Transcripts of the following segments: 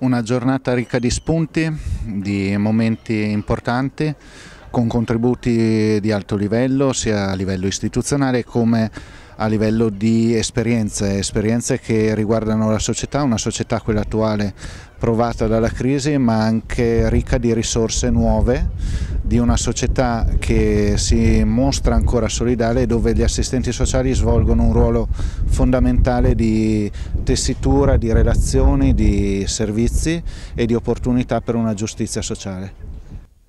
Una giornata ricca di spunti, di momenti importanti, con contributi di alto livello, sia a livello istituzionale come a livello di esperienze, esperienze che riguardano la società, una società quella attuale provata dalla crisi ma anche ricca di risorse nuove, di una società che si mostra ancora solidale dove gli assistenti sociali svolgono un ruolo fondamentale di tessitura, di relazioni, di servizi e di opportunità per una giustizia sociale.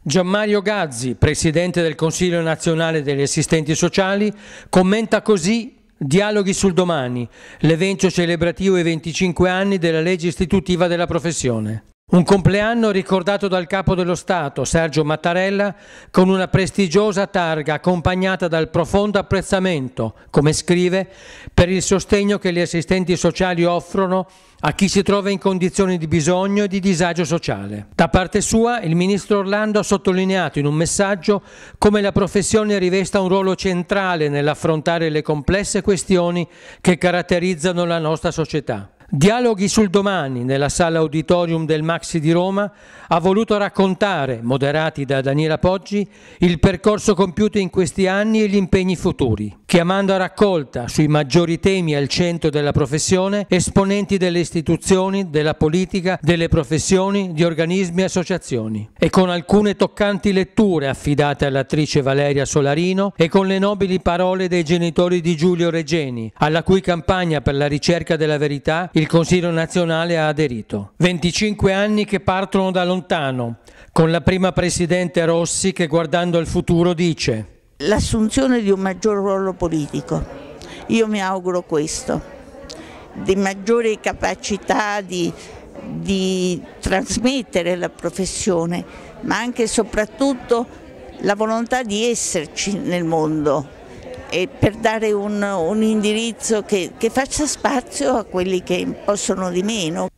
Gianmario Gazzi, Presidente del Consiglio nazionale degli assistenti sociali, commenta così Dialoghi sul domani, l'evento celebrativo ai 25 anni della legge istitutiva della professione. Un compleanno ricordato dal capo dello Stato, Sergio Mattarella, con una prestigiosa targa accompagnata dal profondo apprezzamento, come scrive, per il sostegno che gli assistenti sociali offrono a chi si trova in condizioni di bisogno e di disagio sociale. Da parte sua, il ministro Orlando ha sottolineato in un messaggio come la professione rivesta un ruolo centrale nell'affrontare le complesse questioni che caratterizzano la nostra società. Dialoghi sul domani nella sala auditorium del Maxi di Roma ha voluto raccontare, moderati da Daniela Poggi, il percorso compiuto in questi anni e gli impegni futuri, chiamando a raccolta sui maggiori temi al centro della professione esponenti delle istituzioni, della politica, delle professioni, di organismi e associazioni, e con alcune toccanti letture affidate all'attrice Valeria Solarino e con le nobili parole dei genitori di Giulio Regeni, alla cui campagna per la ricerca della verità il Consiglio nazionale ha aderito. 25 anni che partono da lontano, con la prima Presidente Rossi che guardando al futuro dice L'assunzione di un maggior ruolo politico, io mi auguro questo, di maggiore capacità di, di trasmettere la professione, ma anche e soprattutto la volontà di esserci nel mondo, e per dare un, un indirizzo che, che faccia spazio a quelli che possono di meno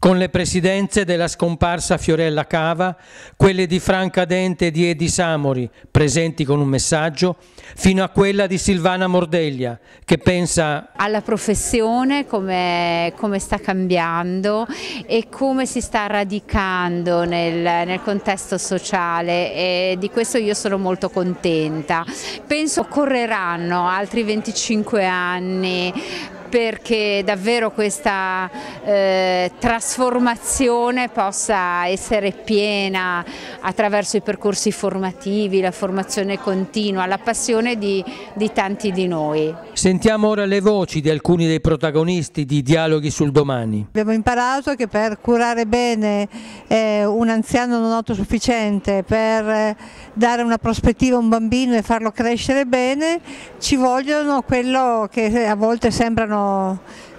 con le presidenze della scomparsa Fiorella Cava, quelle di Franca Dente e di Edi Samori, presenti con un messaggio, fino a quella di Silvana Mordeglia, che pensa alla professione, come, come sta cambiando e come si sta radicando nel, nel contesto sociale e di questo io sono molto contenta. Penso occorreranno altri 25 anni perché davvero questa eh, trasformazione possa essere piena attraverso i percorsi formativi, la formazione continua, la passione di, di tanti di noi. Sentiamo ora le voci di alcuni dei protagonisti di Dialoghi sul domani. Abbiamo imparato che per curare bene eh, un anziano non autosufficiente, per eh, dare una prospettiva a un bambino e farlo crescere bene, ci vogliono quello che a volte sembrano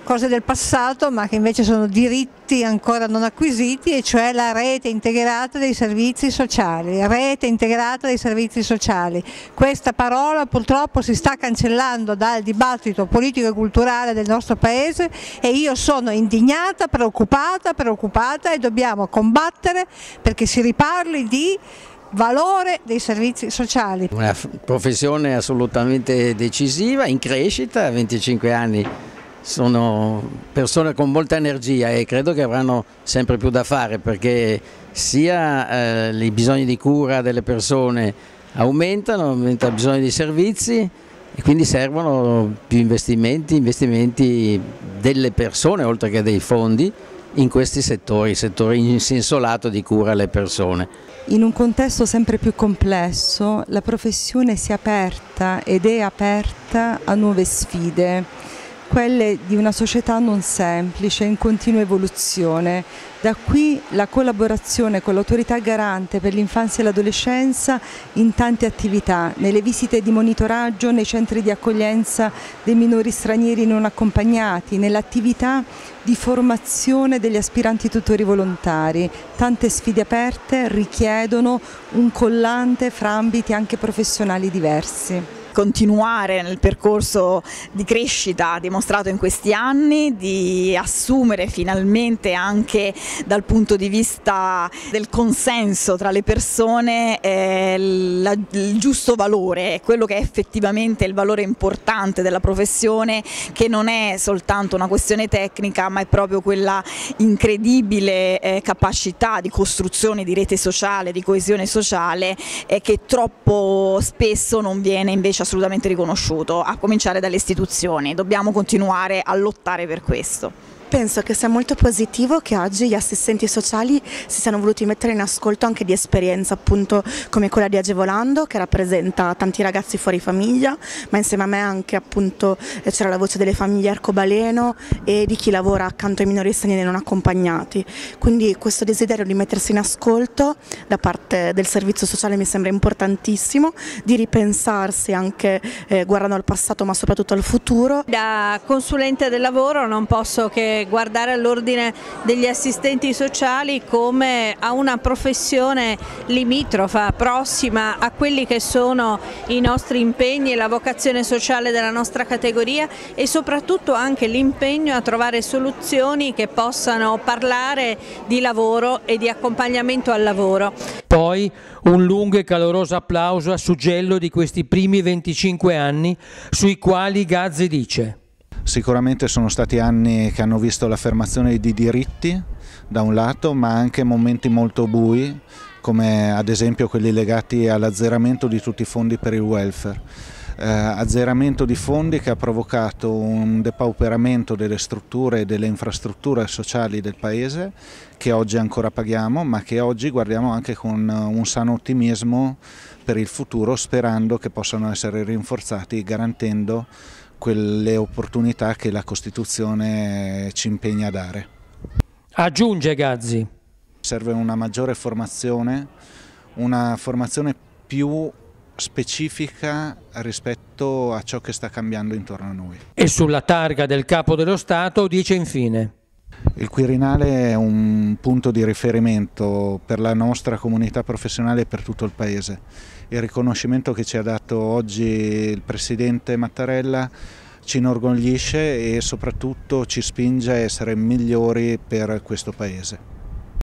cose del passato ma che invece sono diritti ancora non acquisiti e cioè la rete integrata dei servizi sociali, rete integrata dei servizi sociali. Questa parola purtroppo si sta cancellando dal dibattito politico e culturale del nostro paese e io sono indignata, preoccupata, preoccupata e dobbiamo combattere perché si riparli di valore dei servizi sociali. Una professione assolutamente decisiva, in crescita, a 25 anni sono persone con molta energia e credo che avranno sempre più da fare perché sia eh, i bisogni di cura delle persone aumentano, aumenta il bisogno di servizi e quindi servono più investimenti, investimenti delle persone oltre che dei fondi in questi settori, settori in senso lato di cura alle persone. In un contesto sempre più complesso la professione si è aperta ed è aperta a nuove sfide quelle di una società non semplice, in continua evoluzione. Da qui la collaborazione con l'autorità garante per l'infanzia e l'adolescenza in tante attività, nelle visite di monitoraggio nei centri di accoglienza dei minori stranieri non accompagnati, nell'attività di formazione degli aspiranti tutori volontari. Tante sfide aperte richiedono un collante fra ambiti anche professionali diversi. Continuare nel percorso di crescita dimostrato in questi anni, di assumere finalmente anche dal punto di vista del consenso tra le persone eh, la, il giusto valore, quello che è effettivamente il valore importante della professione che non è soltanto una questione tecnica ma è proprio quella incredibile eh, capacità di costruzione di rete sociale, di coesione sociale eh, che troppo spesso non viene invece assolutamente riconosciuto, a cominciare dalle istituzioni. Dobbiamo continuare a lottare per questo. Penso che sia molto positivo che oggi gli assistenti sociali si siano voluti mettere in ascolto anche di esperienze appunto come quella di Agevolando che rappresenta tanti ragazzi fuori famiglia, ma insieme a me anche appunto eh, c'era la voce delle famiglie arcobaleno e di chi lavora accanto ai minori stranieri non accompagnati. Quindi questo desiderio di mettersi in ascolto da parte del servizio sociale mi sembra importantissimo, di ripensarsi anche eh, guardando al passato ma soprattutto al futuro. Da consulente del lavoro non posso che guardare all'ordine degli assistenti sociali come a una professione limitrofa, prossima a quelli che sono i nostri impegni e la vocazione sociale della nostra categoria e soprattutto anche l'impegno a trovare soluzioni che possano parlare di lavoro e di accompagnamento al lavoro. Poi un lungo e caloroso applauso a suggello di questi primi 25 anni sui quali Gazzi dice Sicuramente sono stati anni che hanno visto l'affermazione di diritti da un lato, ma anche momenti molto bui, come ad esempio quelli legati all'azzeramento di tutti i fondi per il welfare. Eh, azzeramento di fondi che ha provocato un depauperamento delle strutture e delle infrastrutture sociali del Paese che oggi ancora paghiamo ma che oggi guardiamo anche con un sano ottimismo per il futuro sperando che possano essere rinforzati garantendo quelle opportunità che la Costituzione ci impegna a dare. Aggiunge Gazzi. Serve una maggiore formazione, una formazione più specifica rispetto a ciò che sta cambiando intorno a noi. E sulla targa del Capo dello Stato dice infine il Quirinale è un punto di riferimento per la nostra comunità professionale e per tutto il Paese. Il riconoscimento che ci ha dato oggi il Presidente Mattarella ci inorgoglisce e soprattutto ci spinge a essere migliori per questo Paese.